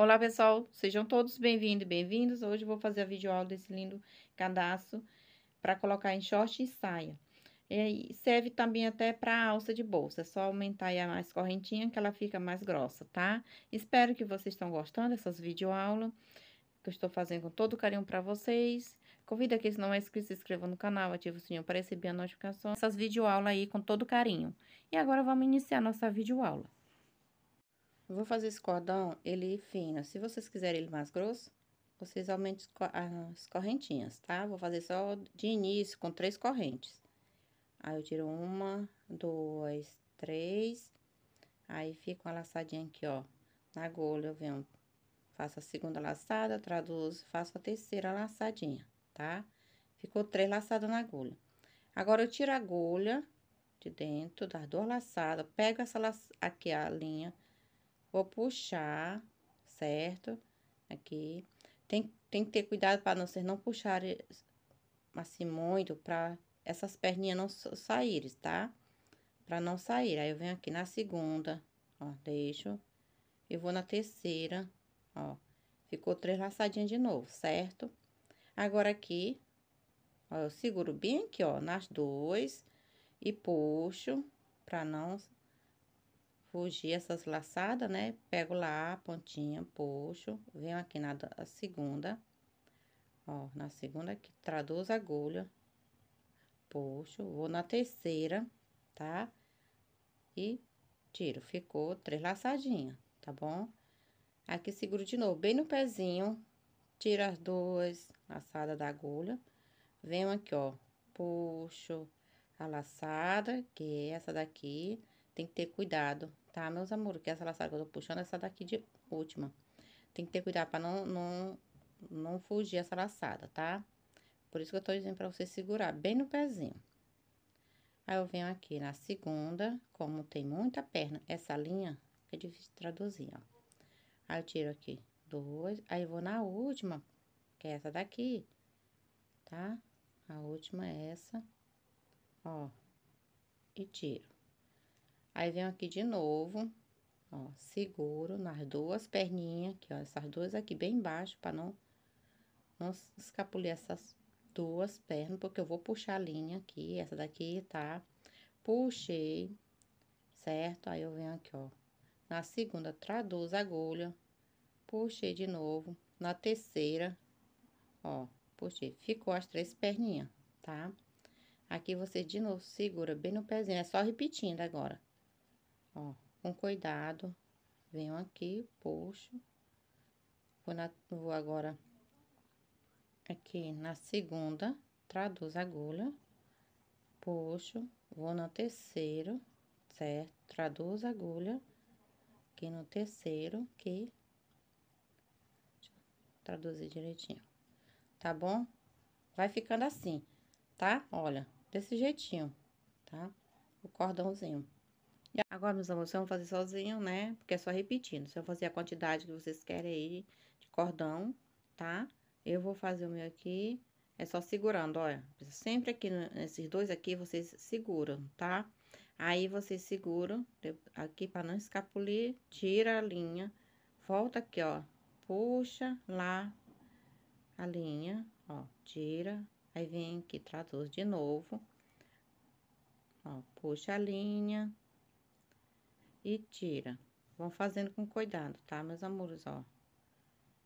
Olá pessoal, sejam todos bem-vindos e bem-vindos. Hoje eu vou fazer a videoaula desse lindo cadastro para colocar em short e saia. E serve também até para alça de bolsa, é só aumentar a mais correntinha que ela fica mais grossa, tá? Espero que vocês estão gostando dessas videoaulas, que eu estou fazendo com todo carinho para vocês. Convido aqueles que não é inscrito, se inscrevam no canal, ative o sininho para receber a notificação. Essas videoaulas aí com todo carinho. E agora vamos iniciar nossa videoaula. Vou fazer esse cordão, ele fino. Se vocês quiserem ele mais grosso, vocês aumentem as correntinhas, tá? Vou fazer só de início com três correntes. Aí, eu tiro uma, duas, três. Aí, fica uma laçadinha aqui, ó. Na agulha, eu venho, faço a segunda laçada, traduzo, faço a terceira laçadinha, tá? Ficou três laçadas na agulha. Agora, eu tiro a agulha de dentro das duas laçadas, pego essa laça, aqui a linha Vou puxar, certo? Aqui. Tem, tem que ter cuidado para vocês não puxarem assim muito, para essas perninhas não saírem, tá? Para não sair. Aí, eu venho aqui na segunda, ó, deixo. E vou na terceira, ó. Ficou três laçadinhas de novo, certo? Agora, aqui, ó, eu seguro bem aqui, ó, nas duas e puxo para não fugir essas laçadas, né? Pego lá a pontinha, puxo, venho aqui na segunda, ó, na segunda aqui, traduz a agulha, puxo, vou na terceira, tá? E tiro, ficou três laçadinhas, tá bom? Aqui seguro de novo, bem no pezinho, tiro as duas laçadas da agulha, venho aqui, ó, puxo a laçada, que é essa daqui, tem que ter cuidado, tá, meus amores? Que essa laçada que eu tô puxando, essa daqui de última. Tem que ter cuidado pra não, não, não fugir essa laçada, tá? Por isso que eu tô dizendo pra você segurar bem no pezinho. Aí, eu venho aqui na segunda, como tem muita perna, essa linha é difícil de traduzir, ó. Aí, eu tiro aqui duas, aí vou na última, que é essa daqui, tá? A última é essa, ó, e tiro. Aí, venho aqui de novo, ó, seguro nas duas perninhas, aqui, ó, essas duas aqui bem embaixo, pra não, não escapulir essas duas pernas, porque eu vou puxar a linha aqui, essa daqui, tá? Puxei, certo? Aí, eu venho aqui, ó, na segunda, traduz a agulha, puxei de novo, na terceira, ó, puxei, ficou as três perninhas, tá? Aqui, você de novo segura bem no pezinho, é só repetindo agora. Ó, com cuidado, venho aqui, puxo. Vou, na, vou agora aqui na segunda, traduz a agulha, puxo, vou no terceiro, certo? Traduz a agulha, aqui no terceiro, que traduzir direitinho, tá bom? Vai ficando assim, tá? Olha, desse jeitinho, tá? O cordãozinho. Agora, meus amores, vocês vão fazer sozinho, né? Porque é só repetindo. Vocês vão fazer a quantidade que vocês querem aí de cordão, tá? Eu vou fazer o meu aqui, é só segurando, olha. Sempre aqui, nesses dois aqui, vocês seguram, tá? Aí, vocês seguram aqui para não escapulir, tira a linha, volta aqui, ó. Puxa lá a linha, ó, tira. Aí, vem aqui, traduz de novo. Ó, puxa a linha e tira. Vão fazendo com cuidado, tá, meus amores, ó.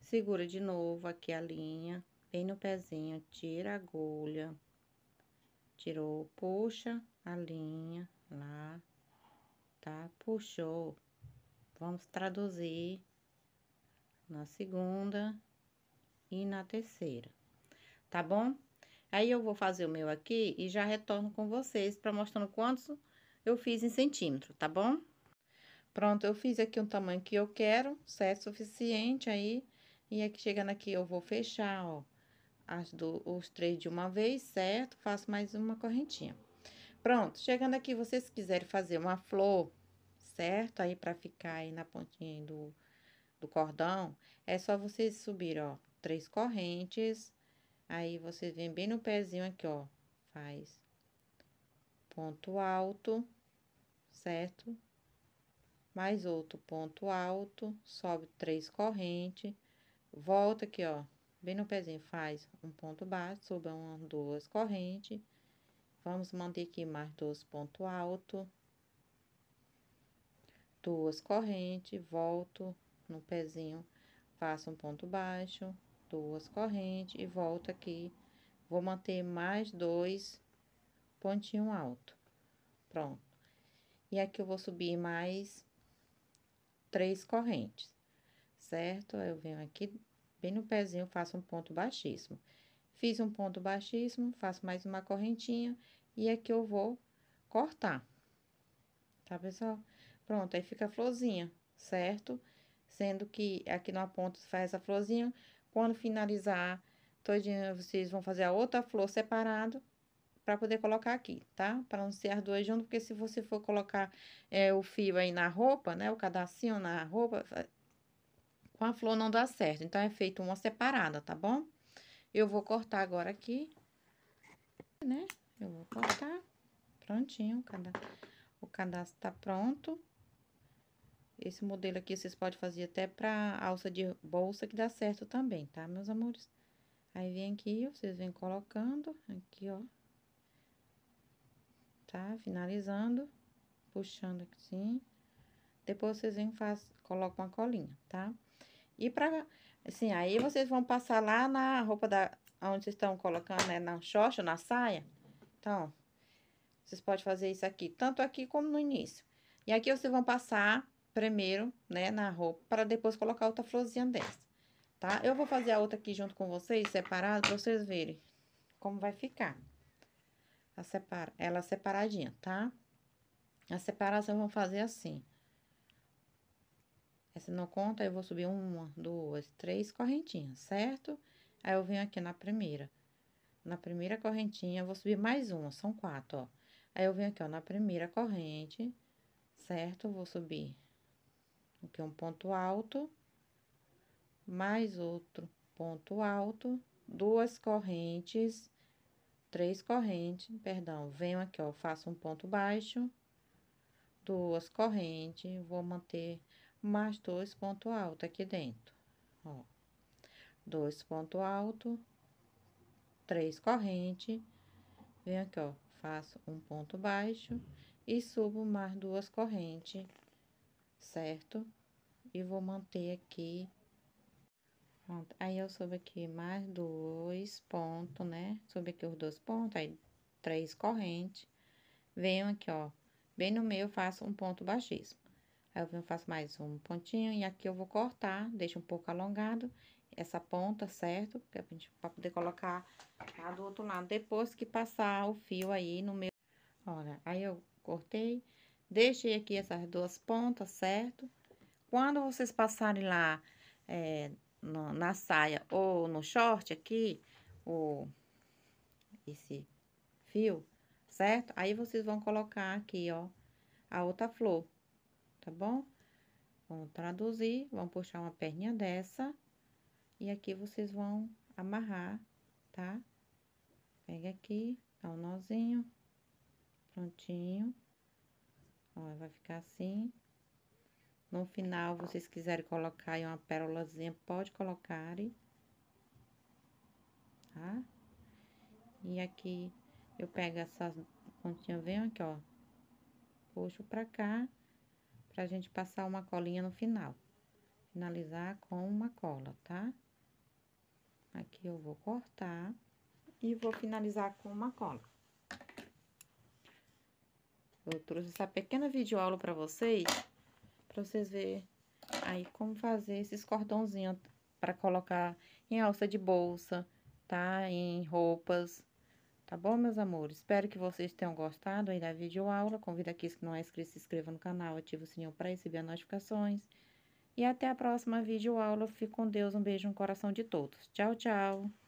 Segura de novo aqui a linha, bem no pezinho, tira a agulha. Tirou, puxa a linha lá, tá? Puxou. Vamos traduzir na segunda e na terceira, tá bom? Aí, eu vou fazer o meu aqui e já retorno com vocês para mostrando quantos eu fiz em centímetro, tá bom? Pronto, eu fiz aqui um tamanho que eu quero, certo? Suficiente aí. E aqui, chegando aqui, eu vou fechar, ó, as do, os três de uma vez, certo? Faço mais uma correntinha. Pronto, chegando aqui, vocês quiserem fazer uma flor, certo? Aí, pra ficar aí na pontinha do, do cordão, é só vocês subir, ó, três correntes. Aí, vocês vêm bem no pezinho aqui, ó, faz ponto alto, certo? Mais outro ponto alto, sobe três correntes, volta aqui, ó, bem no pezinho, faz um ponto baixo, suba uma, duas correntes, vamos manter aqui mais dois pontos altos, duas correntes, volto no pezinho, faço um ponto baixo, duas correntes e volto aqui, vou manter mais dois pontinho alto, pronto. E aqui eu vou subir mais três correntes, certo? Eu venho aqui bem no pezinho, faço um ponto baixíssimo. Fiz um ponto baixíssimo, faço mais uma correntinha e aqui eu vou cortar. Tá, pessoal? Pronto, aí fica a florzinha, certo? Sendo que aqui na ponta faz a florzinha, quando finalizar todinha, vocês vão fazer a outra flor separado para poder colocar aqui, tá? Para não ser as duas juntas, porque se você for colocar é, o fio aí na roupa, né? O cadacinho na roupa, com a flor não dá certo. Então, é feito uma separada, tá bom? Eu vou cortar agora aqui, né? Eu vou cortar, prontinho, o cadastro tá pronto. Esse modelo aqui vocês podem fazer até pra alça de bolsa que dá certo também, tá, meus amores? Aí, vem aqui, vocês vêm colocando, aqui, ó tá? Finalizando, puxando assim. Depois vocês vêm faz, colocam uma colinha, tá? E pra, assim, aí vocês vão passar lá na roupa da, onde vocês estão colocando, né? Na xoxa, na saia. Então, vocês podem fazer isso aqui, tanto aqui como no início. E aqui vocês vão passar primeiro, né, na roupa, para depois colocar outra florzinha dessa, tá? Eu vou fazer a outra aqui junto com vocês, separado, para vocês verem como vai ficar a separa, ela separadinha, tá? A separação vamos fazer assim. Essa não conta, eu vou subir uma, duas, três correntinhas, certo? Aí, eu venho aqui na primeira. Na primeira correntinha, eu vou subir mais uma, são quatro, ó. Aí, eu venho aqui, ó, na primeira corrente, certo? Vou subir aqui um ponto alto, mais outro ponto alto, duas correntes três correntes, perdão, venho aqui, ó, faço um ponto baixo, duas correntes, vou manter mais dois pontos altos aqui dentro, ó. Dois pontos altos, três correntes, venho aqui, ó, faço um ponto baixo e subo mais duas correntes, certo? E vou manter aqui Pronto, aí eu subo aqui mais dois pontos, né? Subo aqui os dois pontos, aí três correntes. Venho aqui, ó, bem no meio faço um ponto baixíssimo. Aí eu venho, faço mais um pontinho e aqui eu vou cortar, deixo um pouco alongado essa ponta, certo? Gente, pra poder colocar lá do outro lado, depois que passar o fio aí no meu... Olha, aí eu cortei, deixei aqui essas duas pontas, certo? Quando vocês passarem lá... É, no, na saia ou no short aqui, o, esse fio, certo? Aí, vocês vão colocar aqui, ó, a outra flor, tá bom? Vão traduzir, vão puxar uma perninha dessa e aqui vocês vão amarrar, tá? Pega aqui, dá um nozinho, prontinho. Ó, vai ficar assim. No final, vocês quiserem colocar aí uma pérolazinha, pode colocar, tá? E aqui, eu pego essas pontinhas, venho aqui, ó, puxo pra cá, pra gente passar uma colinha no final. Finalizar com uma cola, tá? Aqui eu vou cortar e vou finalizar com uma cola. Eu trouxe essa pequena videoaula pra vocês para vocês verem aí como fazer esses cordãozinhos para colocar em alça de bolsa, tá? Em roupas, tá bom, meus amores? Espero que vocês tenham gostado aí da videoaula. Convido aqui que não é inscrito, se inscreva no canal, ative o sininho para receber as notificações. E até a próxima videoaula. Fique com Deus, um beijo no coração de todos. Tchau, tchau!